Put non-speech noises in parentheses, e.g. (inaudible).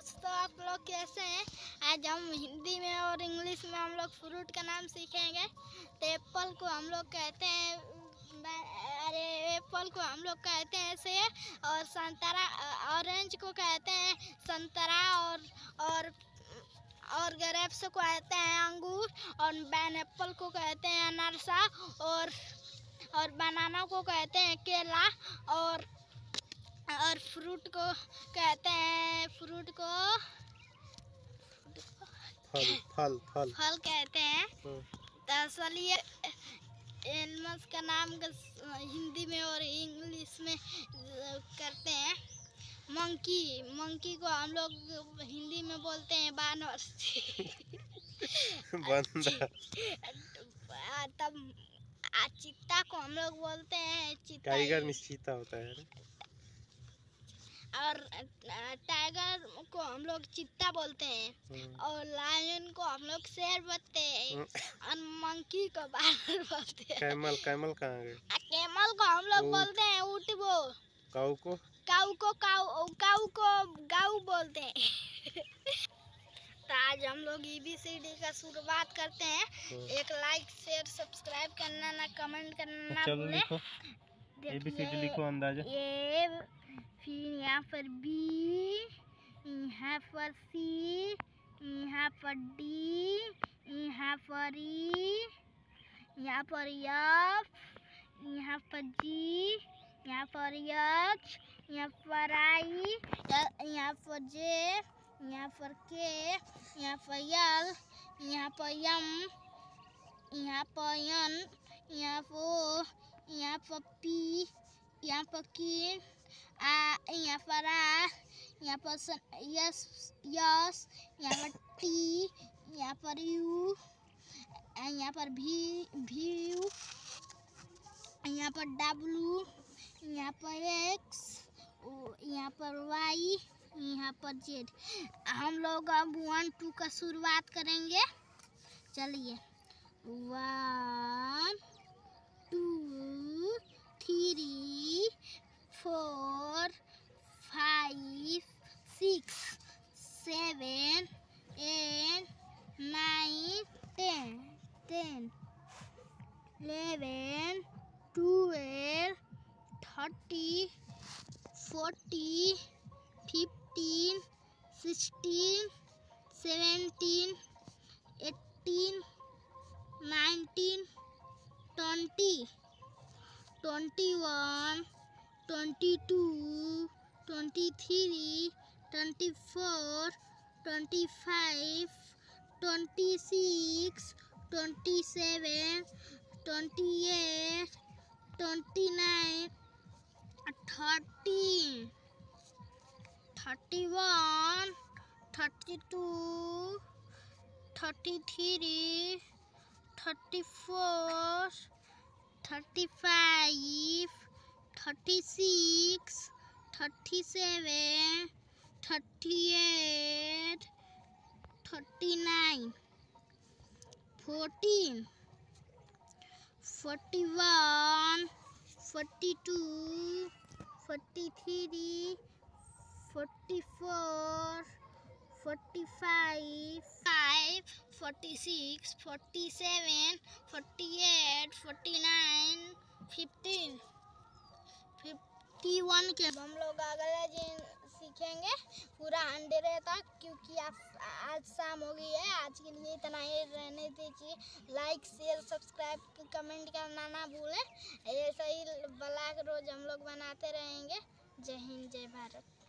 दोस्तों, आप लोग कैसे हैं? आज हम हिंदी में और इंग्लिश में हम लोग फ्रूट का नाम सीखेंगे। तो एप्पल को हम लोग कहते हैं, अरे, एप्पल को हम लोग कहते हैं सेब और संतरा, ऑरेंज को कहते हैं संतरा, और और और ग्रेप्स को कहते हैं अंगूर, और बैन एप्पल को कहते हैं अनारसा, और और बनाना को कहते हैं केला, और और फ्रूट को कहते हैं फ्रूट को फल फल फल। फल कहते हैं। हम्म, तो चलिए एनिमल्स का नाम हिंदी में और इंग्लिश में करते हैं। मंकी मंकी को हम लोग हिंदी में बोलते हैं बानर। तब आ, चीता को हम लोग बोलते हैं चीता टाइगर में चीता होता है। और टाइगर को हम लोग चित्ता बोलते हैं। हम्म, और लायन को हम लोग शेर बोलते हैं। हम्म, और मंकी को बानर बोलते हैं। कैमल कैमल कहाँ गए? कैमल को हम लोग बोलते हैं ऊँट वो काऊ को? काऊ को काऊ काऊ को गाऊ बोलते हैं। (laughs) तो आज हम लोग ईबीसीडी का शुरुआत करते हैं। हम्म, एक लाइक शेयर सब्सक्राइब करना ना कमेंट करना ना चलो भूलें। लिखो। ए बी सी डी लिखो अंदाज़ा। ए फिर यहाँ पर बी यहाँ पर सी यहाँ पर डी यहाँ पर ई यहाँ पर एफ़ यहाँ पर जी यहाँ पर एच यहाँ पर आई यहाँ पर जे यहाँ पर के यहाँ पर यल यहाँ पर यम यहाँ पर एन यहाँ पर यहाँ पर पी यहाँ पर की यहाँ पर आ यहाँ पर यस यस यहाँ पर टी यहाँ पर यू यहाँ पर भी भी यू यहाँ पर डब्लू यहाँ पर एक्स यहाँ पर वाई यहाँ पर जेड हम लोग अब वन टू का शुरुआत करेंगे। चलिए। One two three four seven, eight, nine, ten, ten, eleven, twelve, thirty, forty, fifteen, sixteen, seventeen, eighteen, nineteen, twenty, twenty-one, twenty-two, twenty-three, twenty-four. 25, 26, 27, 28, 29, 30, 31, 32, 33, 34, 35, 36, 37, 38, thirty nine. Fourteen. Forty one. Forty two. Forty three. Forty four. Forty five. Five. Forty six. Forty seven. Forty eight. Forty nine. Fifteen. Fifty one के हम लोग अगले दिन पूरा अंडे रहता क्योंकि आप आज शाम हो गई है। आज के लिए इतना ही रहने दीजिए। लाइक शेयर सब्सक्राइब कमेंट करना ना भूलें। ऐसा ही ब्लॉग रोज हम लोग बनाते रहेंगे। जय हिंद, जय भारत।